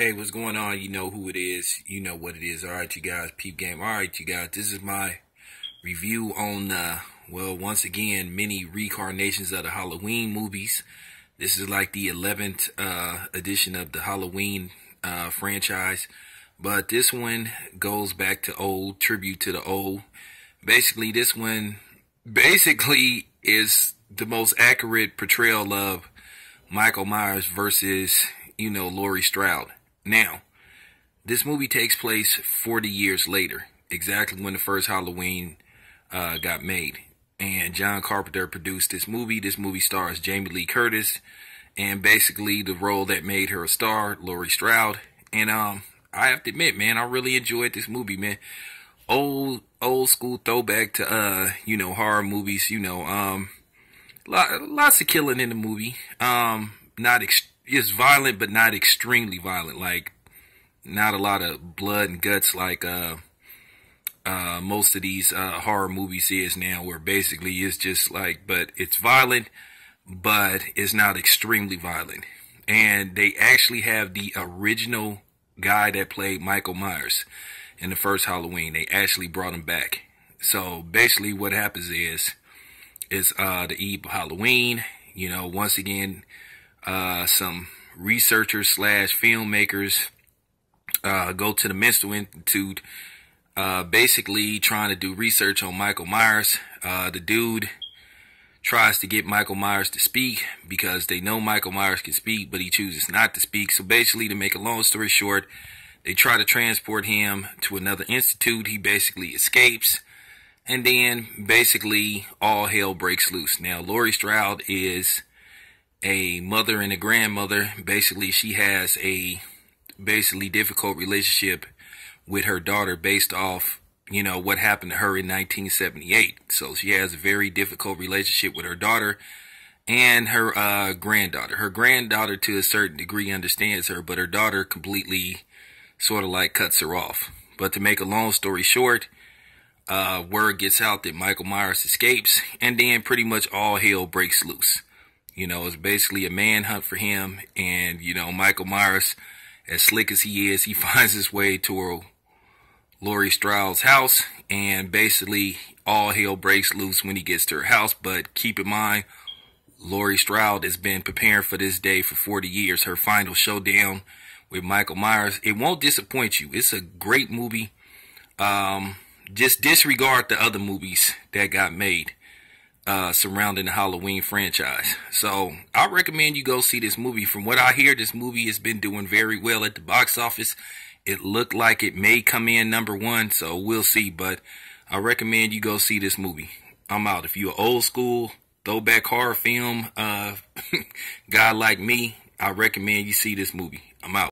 Hey, what's going on? You know who it is. You know what it is. All right, you guys. Peep game. All right, you guys. This is my review on, uh, well, once again, many reincarnations of the Halloween movies. This is like the 11th uh, edition of the Halloween uh, franchise. But this one goes back to old, tribute to the old. Basically, this one basically is the most accurate portrayal of Michael Myers versus, you know, Laurie Strode. Now, this movie takes place 40 years later, exactly when the first Halloween uh, got made. And John Carpenter produced this movie. This movie stars Jamie Lee Curtis, and basically the role that made her a star, Laurie Stroud. And um, I have to admit, man, I really enjoyed this movie, man. Old old school throwback to uh, you know, horror movies. You know, um, lots of killing in the movie. Um, not ex- it's violent, but not extremely violent. Like not a lot of blood and guts like uh, uh, most of these uh, horror movies is now, where basically it's just like, but it's violent, but it's not extremely violent. And they actually have the original guy that played Michael Myers in the first Halloween. They actually brought him back. So basically, what happens is, it's uh, the eve of Halloween. You know, once again, uh, some researchers slash filmmakers uh, go to the Mental Institute, uh, basically trying to do research on Michael Myers. Uh, the dude tries to get Michael Myers to speak because they know Michael Myers can speak, but he chooses not to speak. So basically, to make a long story short, they try to transport him to another institute. He basically escapes. And then basically all hell breaks loose. Now, Laurie Strode is a mother and a grandmother. Basically, she has a basically difficult relationship with her daughter based off, you know, what happened to her in 1978. So she has a very difficult relationship with her daughter and her uh, granddaughter. Her granddaughter, to a certain degree, understands her, but her daughter completely sort of like cuts her off. But to make a long story short, uh, word gets out that Michael Myers escapes, and then pretty much all hell breaks loose. You know, it's basically a manhunt for him, and you know, Michael Myers, as slick as he is, he finds his way to Laurie Stroud's house, and basically all hell breaks loose when he gets to her house. But keep in mind, Laurie Stroud has been preparing for this day for 40 years. Her final showdown with Michael Myers. It won't disappoint you. It's a great movie. Um, just disregard the other movies that got made uh, surrounding the Halloween franchise. So I recommend you go see this movie. From what I hear, this movie has been doing very well at the box office. It looked like it may come in number one, so we'll see. But I recommend you go see this movie. I'm out. If you're old school throwback horror film uh, guy like me, I recommend you see this movie. I'm out.